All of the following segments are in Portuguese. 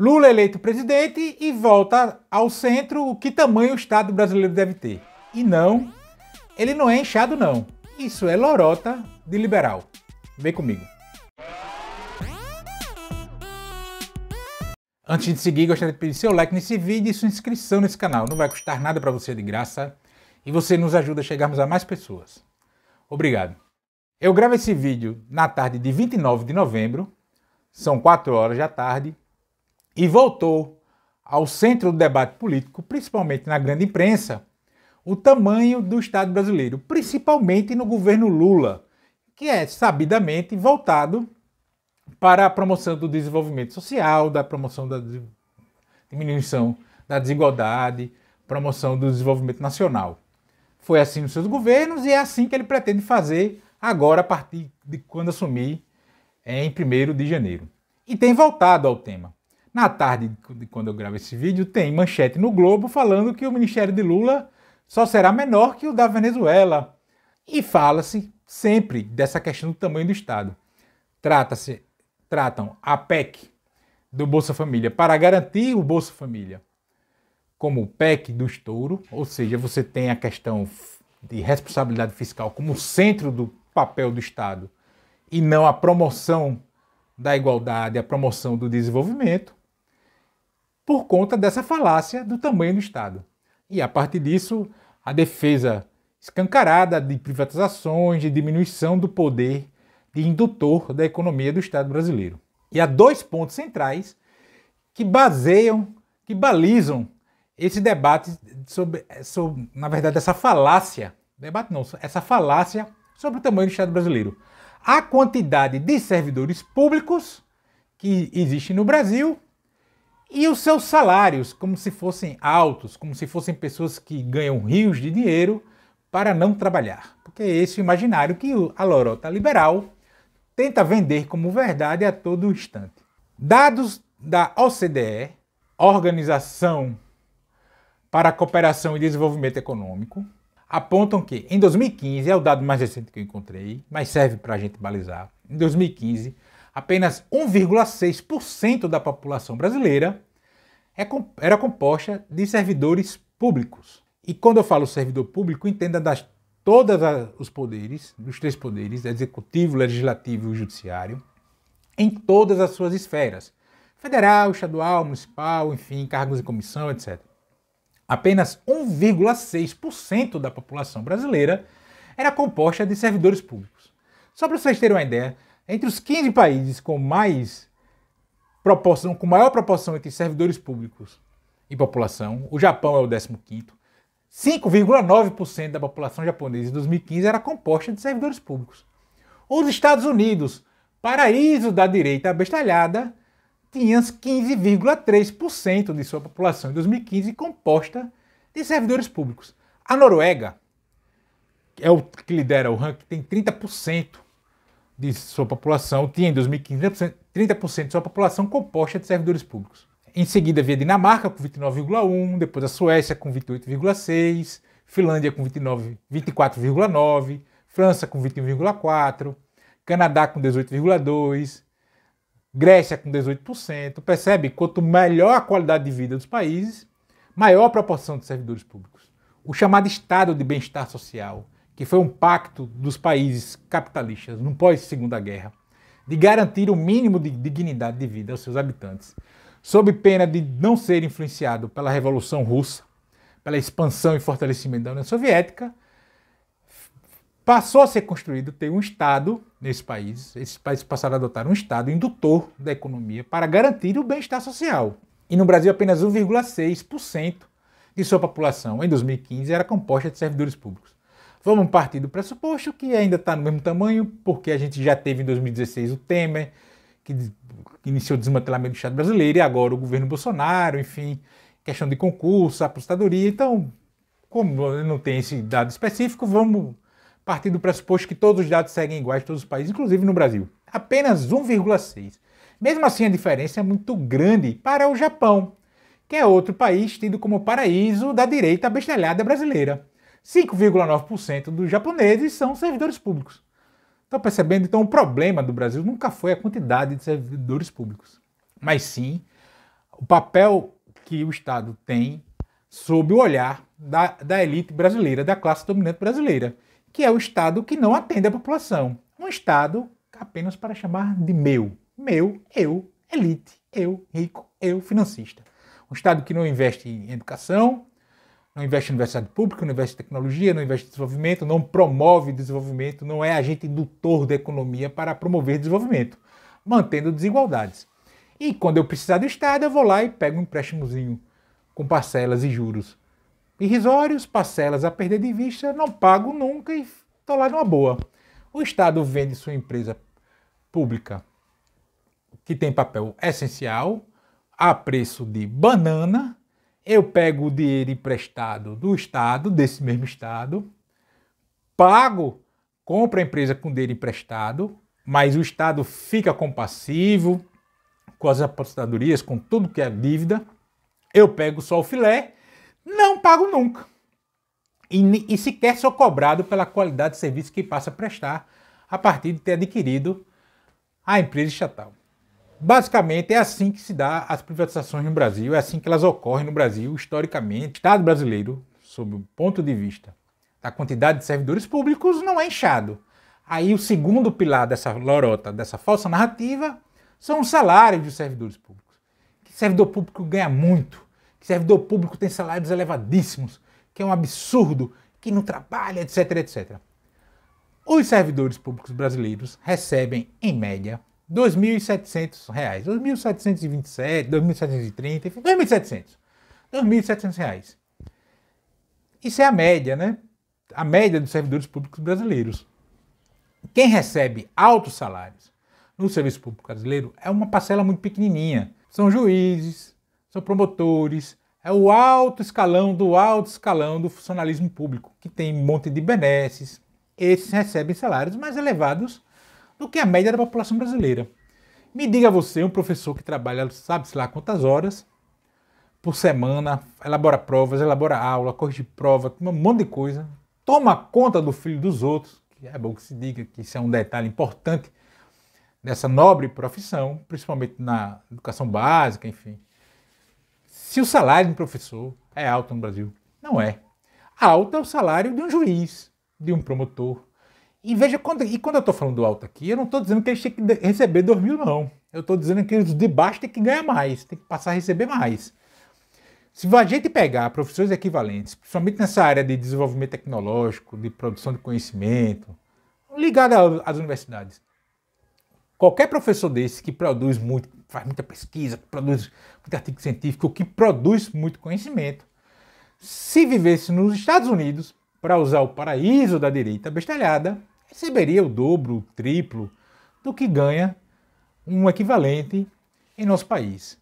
Lula eleito presidente e volta ao centro o que tamanho o Estado brasileiro deve ter. E não, ele não é inchado não. Isso é lorota de liberal. Vem comigo. Antes de seguir, gostaria de pedir seu like nesse vídeo e sua inscrição nesse canal. Não vai custar nada para você de graça e você nos ajuda a chegarmos a mais pessoas. Obrigado. Eu gravo esse vídeo na tarde de 29 de novembro, são 4 horas da tarde, e voltou ao centro do debate político, principalmente na grande imprensa, o tamanho do Estado brasileiro, principalmente no governo Lula, que é sabidamente voltado para a promoção do desenvolvimento social, da promoção da diminuição da desigualdade, promoção do desenvolvimento nacional. Foi assim nos seus governos e é assim que ele pretende fazer agora, a partir de quando assumir em 1 de janeiro. E tem voltado ao tema. Na tarde de quando eu gravo esse vídeo, tem manchete no Globo falando que o Ministério de Lula só será menor que o da Venezuela. E fala-se sempre dessa questão do tamanho do Estado. Trata-se, tratam a PEC do Bolsa Família para garantir o Bolsa Família como o PEC do estouro, ou seja, você tem a questão de responsabilidade fiscal como centro do papel do Estado e não a promoção da igualdade, a promoção do desenvolvimento, por conta dessa falácia do tamanho do Estado. E a partir disso, a defesa escancarada de privatizações, de diminuição do poder de indutor da economia do Estado brasileiro. E há dois pontos centrais que baseiam, que balizam esse debate sobre, sobre na verdade, essa falácia, debate não, essa falácia sobre o tamanho do Estado brasileiro. A quantidade de servidores públicos que existe no Brasil e os seus salários, como se fossem altos, como se fossem pessoas que ganham rios de dinheiro para não trabalhar. Porque é esse o imaginário que a lorota liberal tenta vender como verdade a todo instante. Dados da OCDE, Organização para a Cooperação e Desenvolvimento Econômico, apontam que em 2015, é o dado mais recente que eu encontrei, mas serve para a gente balizar, em 2015, apenas 1,6% da população brasileira era composta de servidores públicos. E quando eu falo servidor público, entenda das todos os poderes, dos três poderes, executivo, legislativo e judiciário, em todas as suas esferas, federal, estadual, municipal, enfim, cargos de comissão, etc. Apenas 1,6% da população brasileira era composta de servidores públicos. Só para vocês terem uma ideia, entre os 15 países com mais proporção, com maior proporção entre servidores públicos e população, o Japão é o 15º. 5,9% da população japonesa em 2015 era composta de servidores públicos. Os Estados Unidos, paraíso da direita abestalhada, tinha 15,3% de sua população em 2015 composta de servidores públicos. A Noruega, que é o que lidera o ranking, tem 30% de sua população, tinha em 2015 30% de sua população composta de servidores públicos. Em seguida veio a Dinamarca com 29,1%, depois a Suécia com 28,6%, Finlândia com 24,9%, França com 21,4%, Canadá com 18,2%, Grécia com 18%. Percebe? Quanto melhor a qualidade de vida dos países, maior a proporção de servidores públicos. O chamado Estado de Bem-Estar Social, que foi um pacto dos países capitalistas no pós-Segunda Guerra, de garantir o mínimo de dignidade de vida aos seus habitantes, sob pena de não ser influenciado pela Revolução Russa, pela expansão e fortalecimento da União Soviética, passou a ser construído ter um Estado nesse país. Esses países passaram a adotar um Estado indutor da economia para garantir o bem-estar social. E no Brasil, apenas 1,6% de sua população em 2015 era composta de servidores públicos. Vamos partir do pressuposto que ainda está no mesmo tamanho, porque a gente já teve em 2016 o Temer, que iniciou o desmantelamento do Estado brasileiro, e agora o governo Bolsonaro, enfim, questão de concurso, apostadoria. Então, como não tem esse dado específico, vamos partir do pressuposto que todos os dados seguem iguais em todos os países, inclusive no Brasil. Apenas 1,6. Mesmo assim, a diferença é muito grande para o Japão, que é outro país tido como paraíso da direita abestalhada brasileira. 5,9% dos japoneses são servidores públicos. Estão percebendo? Então, o problema do Brasil nunca foi a quantidade de servidores públicos, mas sim o papel que o Estado tem sob o olhar da, da elite brasileira, da classe dominante brasileira, que é o Estado que não atende a população. Um Estado apenas para chamar de meu. Meu, eu, elite, eu, rico, eu, financista. Um Estado que não investe em educação, não investe em universidade pública, não investe em tecnologia, não investe em desenvolvimento, não promove desenvolvimento, não é agente indutor da economia para promover desenvolvimento, mantendo desigualdades. E quando eu precisar do Estado, eu vou lá e pego um empréstimozinho com parcelas e juros irrisórios, parcelas a perder de vista, não pago nunca e estou lá numa boa. O Estado vende sua empresa pública que tem papel essencial a preço de banana eu pego o dinheiro emprestado do Estado, desse mesmo Estado, pago, compro a empresa com dinheiro emprestado, mas o Estado fica compassivo com as apostadorias, com tudo que é dívida. Eu pego só o filé, não pago nunca. E, e sequer sou cobrado pela qualidade de serviço que passa a prestar a partir de ter adquirido a empresa estatal. Basicamente é assim que se dá as privatizações no Brasil, é assim que elas ocorrem no Brasil historicamente. O Estado brasileiro, sob o ponto de vista da quantidade de servidores públicos, não é inchado. Aí o segundo pilar dessa lorota, dessa falsa narrativa, são os salários dos servidores públicos. Que servidor público ganha muito, que servidor público tem salários elevadíssimos, que é um absurdo, que não trabalha, etc, etc. Os servidores públicos brasileiros recebem, em média, 2.700, R$ 2.727, 2.730, enfim, R$ 2.700. R$ 2.700. Isso é a média, né? A média dos servidores públicos brasileiros. Quem recebe altos salários no serviço público brasileiro é uma parcela muito pequenininha. São juízes, são promotores, é o alto escalão do alto escalão do funcionalismo público, que tem um monte de benesses. Esses recebem salários mais elevados do que a média da população brasileira. Me diga você, um professor que trabalha, sabe-se lá quantas horas por semana, elabora provas, elabora aula, corrige prova, um monte de coisa, toma conta do filho dos outros, que é bom que se diga que isso é um detalhe importante dessa nobre profissão, principalmente na educação básica, enfim. Se o salário de um professor é alto no Brasil, não é. Alto é o salário de um juiz, de um promotor, e veja, quando, e quando eu estou falando alto aqui, eu não estou dizendo que eles têm que receber 2 mil, não. Eu estou dizendo que os de baixo têm que ganhar mais, têm que passar a receber mais. Se a gente pegar profissões equivalentes, principalmente nessa área de desenvolvimento tecnológico, de produção de conhecimento, ligada às universidades, qualquer professor desse que produz muito, faz muita pesquisa, que produz muito artigo científico, que produz muito conhecimento, se vivesse nos Estados Unidos, para usar o paraíso da direita bestalhada, receberia o dobro, o triplo do que ganha um equivalente em nosso país.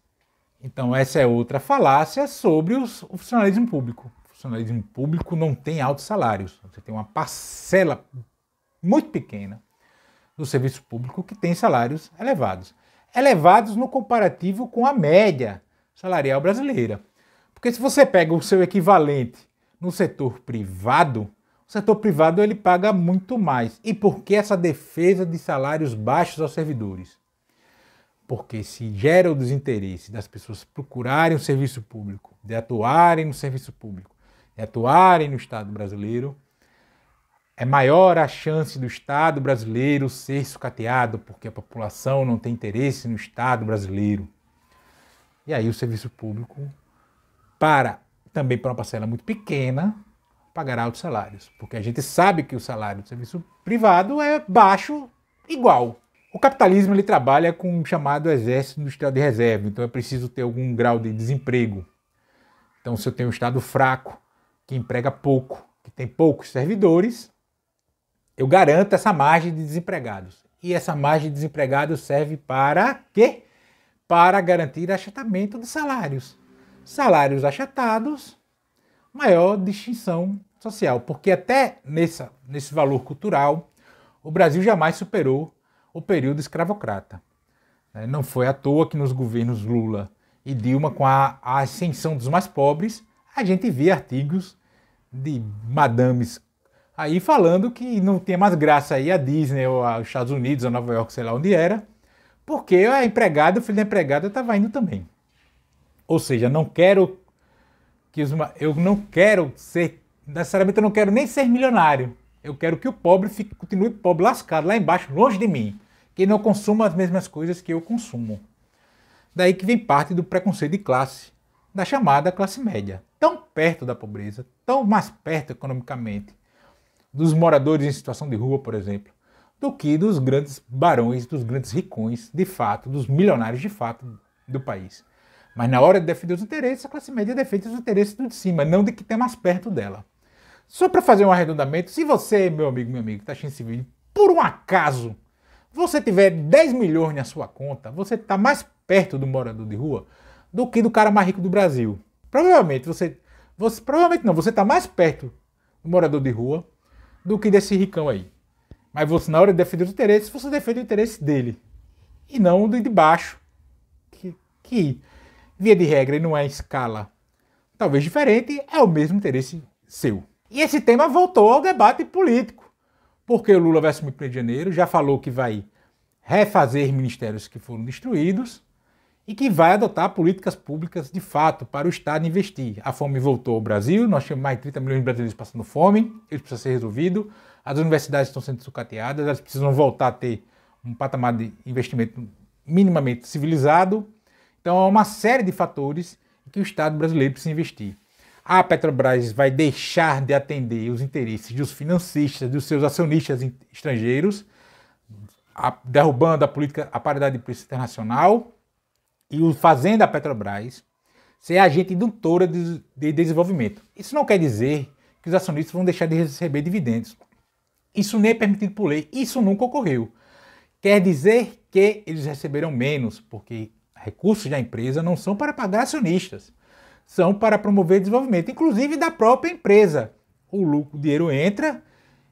Então, essa é outra falácia sobre os, o funcionalismo público. O funcionalismo público não tem altos salários. Você tem uma parcela muito pequena do serviço público que tem salários elevados. Elevados no comparativo com a média salarial brasileira. Porque se você pega o seu equivalente no setor privado, o setor privado ele paga muito mais. E por que essa defesa de salários baixos aos servidores? Porque se gera o desinteresse das pessoas procurarem o serviço público, de atuarem no serviço público, de atuarem no Estado brasileiro, é maior a chance do Estado brasileiro ser sucateado, porque a população não tem interesse no Estado brasileiro. E aí o serviço público, para também para uma parcela muito pequena, pagará altos salários, porque a gente sabe que o salário do serviço privado é baixo igual. O capitalismo ele trabalha com o chamado exército industrial de reserva, então é preciso ter algum grau de desemprego. Então, se eu tenho um Estado fraco, que emprega pouco, que tem poucos servidores, eu garanto essa margem de desempregados. E essa margem de desempregados serve para quê? Para garantir achatamento de salários. Salários achatados, maior distinção social, porque até nessa, nesse valor cultural, o Brasil jamais superou o período escravocrata. É, não foi à toa que nos governos Lula e Dilma, com a, a ascensão dos mais pobres, a gente via artigos de madames aí falando que não tinha mais graça aí a Disney ou aos Estados Unidos, a Nova York, sei lá onde era, porque a empregada, o filho da empregada estava indo também. Ou seja, não quero que os, eu não quero ser, necessariamente eu não quero nem ser milionário. Eu quero que o pobre fique, continue pobre, lascado, lá embaixo, longe de mim. Que não consuma as mesmas coisas que eu consumo. Daí que vem parte do preconceito de classe, da chamada classe média. Tão perto da pobreza, tão mais perto economicamente dos moradores em situação de rua, por exemplo, do que dos grandes barões, dos grandes ricões, de fato, dos milionários de fato do país. Mas na hora de defender os interesses, a classe média defende os interesses do de cima, não de que tem mais perto dela. Só para fazer um arredondamento, se você, meu amigo, meu amigo, que está assistindo esse vídeo, por um acaso, você tiver 10 milhões na sua conta, você está mais perto do morador de rua do que do cara mais rico do Brasil. Provavelmente você, você provavelmente não, você está mais perto do morador de rua do que desse ricão aí. Mas você, na hora de defender os interesses, você defende o interesse dele. E não do de baixo. Que, que via de regra, não é escala talvez diferente, é o mesmo interesse seu. E esse tema voltou ao debate político. Porque o Lula vai assumir o de janeiro, já falou que vai refazer ministérios que foram destruídos e que vai adotar políticas públicas de fato para o Estado investir. A fome voltou ao Brasil, nós temos mais de 30 milhões de brasileiros passando fome, isso precisa ser resolvido. As universidades estão sendo sucateadas, elas precisam voltar a ter um patamar de investimento minimamente civilizado. Então, há uma série de fatores que o Estado brasileiro precisa investir. A Petrobras vai deixar de atender os interesses dos financistas, dos seus acionistas estrangeiros, derrubando a política, a paridade de preço internacional e fazendo a Petrobras ser agente indutora de, de desenvolvimento. Isso não quer dizer que os acionistas vão deixar de receber dividendos. Isso nem é permitido por lei. Isso nunca ocorreu. Quer dizer que eles receberão menos, porque recursos da empresa não são para pagar acionistas, são para promover desenvolvimento, inclusive da própria empresa. O, lucro, o dinheiro entra,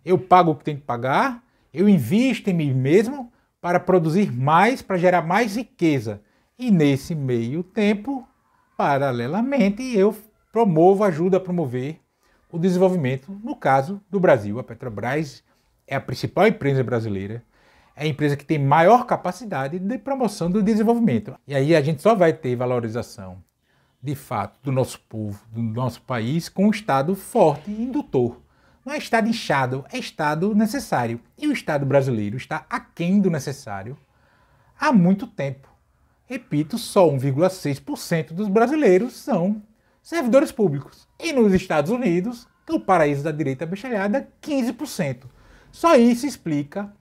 eu pago o que tenho que pagar, eu invisto em mim mesmo para produzir mais, para gerar mais riqueza. E nesse meio tempo, paralelamente, eu promovo, ajudo a promover o desenvolvimento, no caso do Brasil. A Petrobras é a principal empresa brasileira, é a empresa que tem maior capacidade de promoção do desenvolvimento. E aí a gente só vai ter valorização, de fato, do nosso povo, do nosso país, com um Estado forte e indutor. Não é Estado inchado, é Estado necessário. E o Estado brasileiro está aquém do necessário há muito tempo. Repito, só 1,6% dos brasileiros são servidores públicos. E nos Estados Unidos, o paraíso da direita bechalhada, 15%. Só isso explica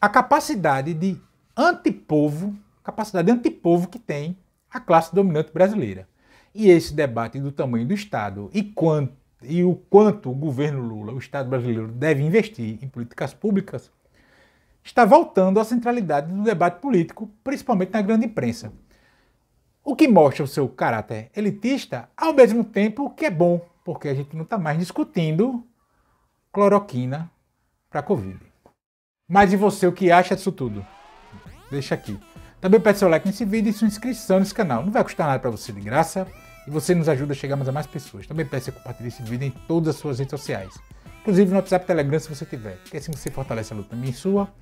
a capacidade de antipovo, capacidade de antipovo que tem a classe dominante brasileira. E esse debate do tamanho do Estado e, quanto, e o quanto o governo Lula, o Estado brasileiro, deve investir em políticas públicas está voltando à centralidade do debate político, principalmente na grande imprensa. O que mostra o seu caráter elitista, ao mesmo tempo que é bom, porque a gente não está mais discutindo cloroquina para a Covid. Mas e você, o que acha disso tudo? Deixa aqui. Também pede seu like nesse vídeo e sua inscrição nesse canal. Não vai custar nada para você de graça e você nos ajuda a chegarmos a mais pessoas. Também peço que compartilhe esse vídeo em todas as suas redes sociais inclusive no WhatsApp Telegram se você tiver, porque assim você fortalece a luta minha e sua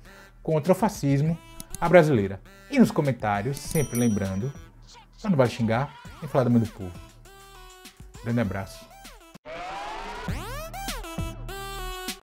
contra o fascismo, a brasileira. E nos comentários, sempre lembrando, só não vai xingar, nem falar do meu do povo. Grande abraço.